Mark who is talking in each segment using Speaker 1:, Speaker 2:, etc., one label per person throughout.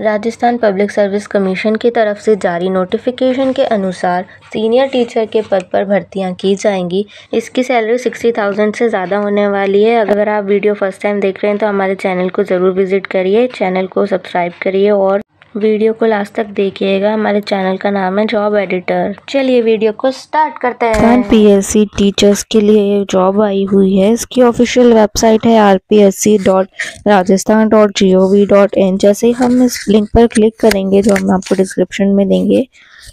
Speaker 1: Rajasthan public service commission की तरफ़ से जारी नोटिफिकेशन के अनुसार सीनियर टीचर के पद पर भर्तियाँ की जाएँगी। इसकी सैलरी सिक्सटी थाउज़ेंड से ज़्यादा होने वाली है। अगर आप वीडियो फ़र्स्ट टाइम देख रहे हैं तो हमारे चैनल को ज़रूर विज़िट करिए। चैनल को सब्सक्राइब करिए और वीडियो को लास्ट तक देखिएगा। हमारे चैनल का नाम है जॉब एडिटर। चलिए वीडियो को स्टार्ट करते हैं।
Speaker 2: पीएससी टीचर्स के लिए जॉब आई हुई है। इसकी ऑफिशियल वेबसाइट है R P S C dot Rajasthan dot G O V dot in जैसे ही हम इस लिंक पर क्लिक करेंगे, जो हम आपको डिस्क्रिप्शन में देंगे,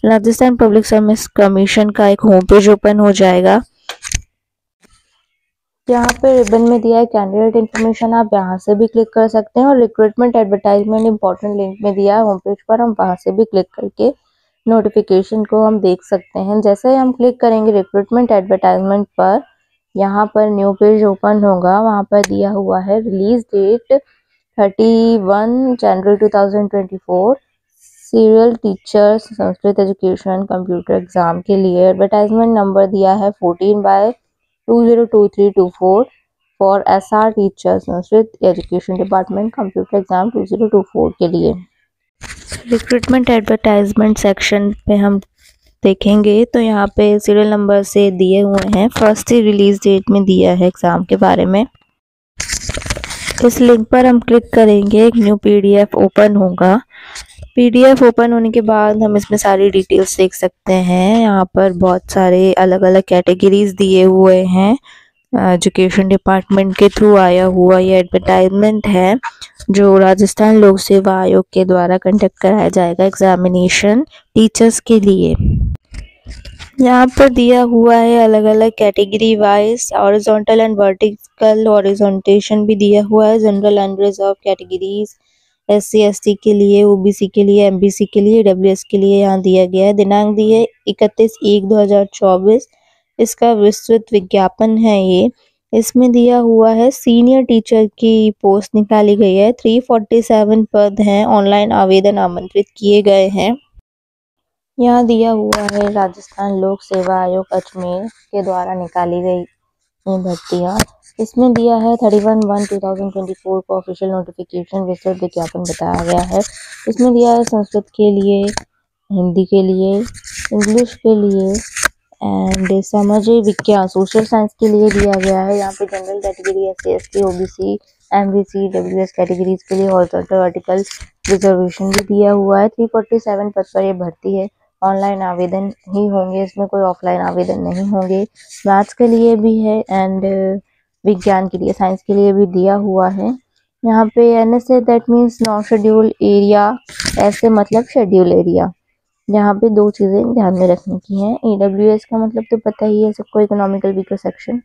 Speaker 2: राजस्थान पब्लिक सर्विस कमीशन का एक होम पेज ओपन हो जाएगा। यहाँ पे रिबन में दिया है कैंडिडेट इन्फॉर्मेशन आप यहाँ से भी क्लिक कर सकते हैं और रिक्रूटमेंट एडवर्टाइजमेंट इंपॉर्टेंट लिंक में दिया है होम पेज पर, हम वहाँ से भी क्लिक करके नोटिफिकेशन को हम देख सकते हैं। जैसे ही हम क्लिक करेंगे रिक्रूटमेंट एडवर्टाइजमेंट पर, यहाँ पर न्यू पेज ओपन होगा, वहाँ पर दिया हुआ है release date thirty one January two thousand twenty four serial teachers Sanskrit education computer exam के लिए। एडवर्टाइजमेंट नंबर दिया है fourteen by 202324 for S R teachers Sanskrit education department computer exam 2024 के लिए। रिक्रूटमेंट एडवर्टाइजमेंट सेक्शन पे हम देखेंगे तो यहाँ पे सीरियल नंबर से दिए हुए हैं। फ़र्स्ट ही रिलीज़ डेट में दिया है एग्ज़ाम के बारे में। इस लिंक पर हम क्लिक करेंगे, एक न्यू पीडीएफ ओपन होगा। पीडीएफ ओपन होने के बाद हम इसमें सारी डिटेल्स देख सकते हैं। यहाँ पर बहुत सारे अलग अलग कैटेगरीज दिए हुए हैं। एजुकेशन डिपार्टमेंट के थ्रू आया हुआ ये एडवर्टाइजमेंट है, जो राजस्थान लोक सेवा आयोग के द्वारा कंडक्ट कराया जाएगा एग्जामिनेशन टीचर्स के लिए। यहाँ पर दिया हुआ है अलग अलग category wise horizontal and vertical orientation भी दिया हुआ है। General and reserve categories S C के लिए ओ बी सी के लिए एम बी सी के लिए डब्ल्यू एस के लिए यहाँ दिया गया है। दिनांक दी है इकतीस एक दो हज़ार चौबीस। इसका विस्तृत विज्ञापन है ये। इसमें दिया हुआ है सीनियर टीचर की पोस्ट निकाली गई है। थ्री फोर्टी सेवन पद हैं ऑनलाइन आवेदन आमंत्रित किए गए हैं। यहाँ दिया हुआ है, राजस्थान लोक सेवा आयोग अजमेर के द्वारा निकाली गई भर्तियाँ इसमें दिया है thirty one one two thousand twenty four को ऑफिशियल नोटिफिकेशन विस्तृत विज्ञापन बताया गया है। इसमें दिया है संस्कृत के लिए, हिंदी के लिए, इंग्लिश के लिए एंड सामाजिक विज्ञान सोशल साइंस के लिए दिया गया है। यहाँ पे general category S C S T O B C M B C W S categories के लिए हॉरिजॉन्टल आर्टिकल रिजर्वेशन भी दिया हुआ है। थ्री फोर्टी सेवन पद पर यह भर्ती है। ऑनलाइन आवेदन ही होंगे, इसमें कोई ऑफलाइन आवेदन नहीं होंगे। मैथ्स के लिए भी है एंड विज्ञान के लिए साइंस के लिए भी दिया हुआ है। यहाँ पे N S A that means non schedule area ऐसे मतलब शेड्यूल एरिया यहाँ पे दो चीज़ें ध्यान में रखने की हैं। ई डब्ल्यू एस का मतलब तो पता ही है, सबको इकोनॉमिकल वीकर सेक्शन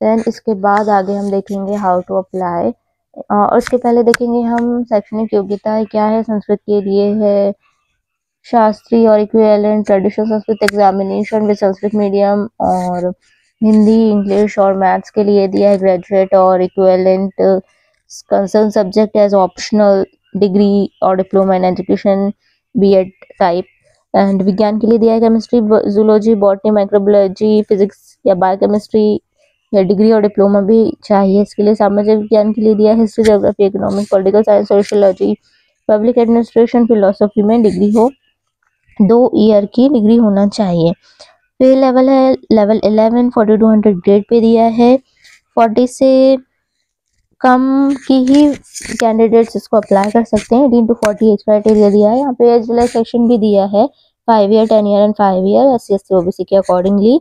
Speaker 2: देन इसके बाद आगे हम देखेंगे हाउ टू अप्लाई और उसके पहले देखेंगे हम शैक्षणिक योग्यता क्या है, संस्कृत के लिए है शास्त्रीय और equivalent traditional Sanskrit examination with Sanskrit medium और हिंदी इंग्लिश और मैथ्स के लिए दिया है ग्रेजुएट और equivalent concern subject as optional degree और diploma in education B Ed type and विज्ञान के लिए दिया है chemistry zoology botany microbiology physics या बायोकेमिस्ट्री या डिग्री और डिप्लोमा भी चाहिए। इसके लिए सामाजिक विज्ञान के लिए दिया है history geography economic political science sociology public administration philosophy में डिग्री हो। दो ईयर की डिग्री होना चाहिए। पे लेवल है level eleven forty two hundred grade pay दिया है। फोर्टी से कम की ही कैंडिडेट्स इसको अप्लाई कर सकते हैं। Eighteen to forty age criteria दिया है। यहाँ पे एज रिलैक्सेशन भी दिया है। Five year ten year and five year S C S C के अकॉर्डिंगली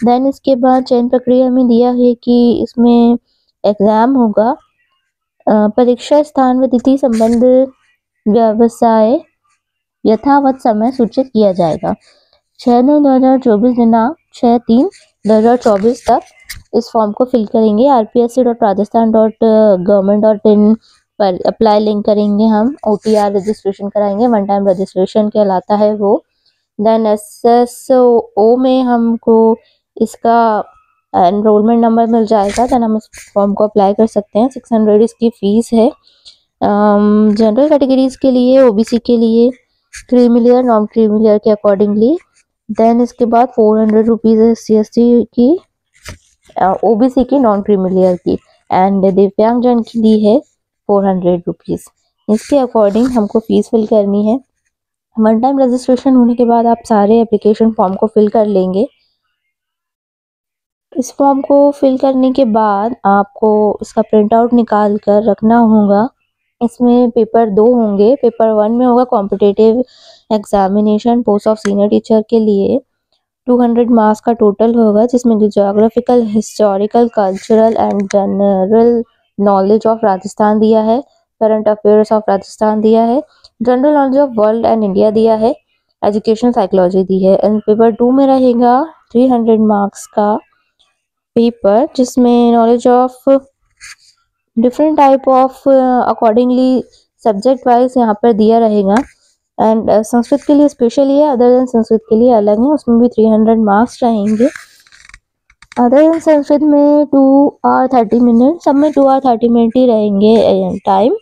Speaker 2: देन इसके बाद चयन प्रक्रिया में दिया है कि इसमें एग्ज़ाम होगा। परीक्षा स्थान व तिथि संबंध, व्यवसाय यथावत समय सूचित किया जाएगा। छः नौ दो हज़ार चौबीस दिनांक छः तीन दो हज़ार चौबीस तक इस फॉर्म को फिल करेंगे। R P S C dot Rajasthan dot government dot in पर अप्लाई लिंक करेंगे हम। ओ टी आर रजिस्ट्रेशन कराएँगे। वन टाइम रजिस्ट्रेशन कहलाता है वो। देन एस एस ओ में हमको इसका एनरोलमेंट नंबर मिल जाएगा। देन हम इस फॉर्म को अप्लाई कर सकते हैं। सिक्स हंड्रेड इसकी फ़ीस है। जनरल um, कैटेगरीज के लिए ओबीसी के लिए creamy layer non creamy layer के अकॉर्डिंगली देन इसके बाद four hundred rupees S C S T की ओ बी सी की नॉन क्रीमिलियर की. एंड दिव्यांगजन की दी है फोर हंड्रेड रुपीज़ इसके अकॉर्डिंग हमको फ़ीस फिल करनी है. वन टाइम रजिस्ट्रेशन होने के बाद आप सारे एप्लीकेशन फॉर्म को फिल कर लेंगे. इस फॉर्म को फिल करने के बाद आपको इसका प्रिंट आउट निकाल कर रखना होगा. इसमें पेपर दो होंगे। पेपर वन में होगा competitive examination post of senior teacher के लिए। 200 मार्क्स का टोटल होगा, जिसमें geographical historical cultural and general knowledge of Rajasthan दिया है। करंट अफेयर्स ऑफ़ राजस्थान दिया है। General knowledge of world and India दिया है। एजुकेशन साइकोलॉजी दी है। एंड पेपर टू में रहेगा 300 मार्क्स का पेपर जिसमें knowledge of different type of accordingly subject wise यहाँ पर दिया रहेगा। एंड uh, संस्कृत के लिए स्पेशल है अदर देन संस्कृत के लिए अलग है उसमें भी 300 मार्क्स रहेंगे। अदर देन संस्कृत में टू आर थर्टी मिनट सब में टू आर थर्टी मिनट ही रहेंगे टाइम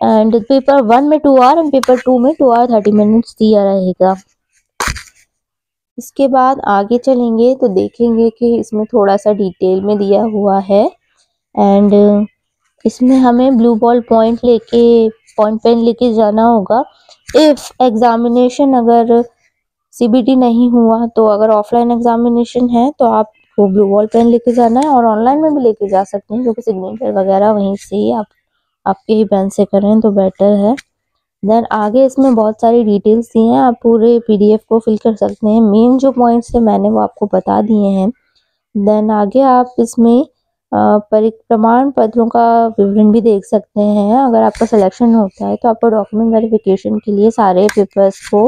Speaker 2: एंड पेपर वन में two hour and paper two में टू आर थर्टी मिनट्स दिया रहेगा। इसके बाद आगे चलेंगे तो देखेंगे कि इसमें थोड़ा सा डिटेल में दिया हुआ है। एंड इसमें हमें ब्लू बॉल पॉइंट लेके पॉइंट पेन लेके जाना होगा। इफ़ एग्जामिनेशन अगर सीबीटी नहीं हुआ तो अगर ऑफलाइन एग्जामिनेशन है तो आप वो ब्लू बॉल पेन लेके जाना है और ऑनलाइन में भी लेके जा सकते हैं क्योंकि सिग्नेचर वगैरह वहीं से ही आप, आपके ही पेन से करें तो बेटर है। देन आगे इसमें बहुत सारी डिटेल्स दी हैं, आप पूरे पीडीएफ को फिल कर सकते हैं। मेन जो पॉइंट्स है, मैंने वो आपको बता दिए हैं। देन आगे आप इसमें प्रमाण पत्रों का विवरण भी देख सकते हैं। अगर आपका सिलेक्शन होता है तो आपको डॉक्यूमेंट वेरिफिकेशन के लिए सारे पेपर्स को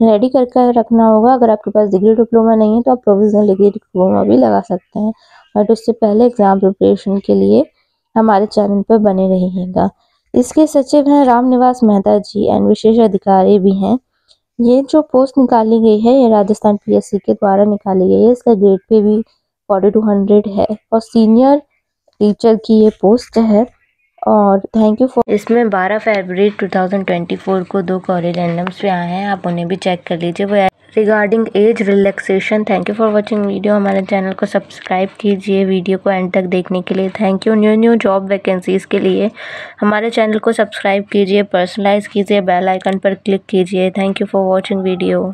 Speaker 2: रेडी करके रखना होगा। अगर आपके पास डिग्री डिप्लोमा नहीं है तो आप प्रोविजनल डिग्री डिप्लोमा भी लगा सकते हैं। बट उससे पहले एग्ज़ाम प्रिपरेशन के लिए हमारे चैनल पर बने रहिएगा। इसके सचिव हैं राम निवास मेहता जी एंड विशेष अधिकारी भी हैं। ये जो पोस्ट निकाली गई है, ये राजस्थान पीएससी के द्वारा निकाली गई है। इसका ग्रेड पे भी फोर्टी टू हंड्रेड है। और सीनियर टीचर की ये पोस्ट है। और थैंक यू फॉर
Speaker 1: इसमें 12 फरवरी 2024 को दो कॉलेज एंडम्स भी आए हैं। आप उन्हें भी चेक कर लीजिए। वो regarding age relaxation thank you for watching video हमारे चैनल को सब्सक्राइब कीजिए वीडियो को एंड तक देखने के लिए। Thank you new new job vacancies के लिए हमारे चैनल को सब्सक्राइब कीजिए। पर्सनलाइज कीजिए। बेल आइकन पर क्लिक कीजिए। Thank you for watching video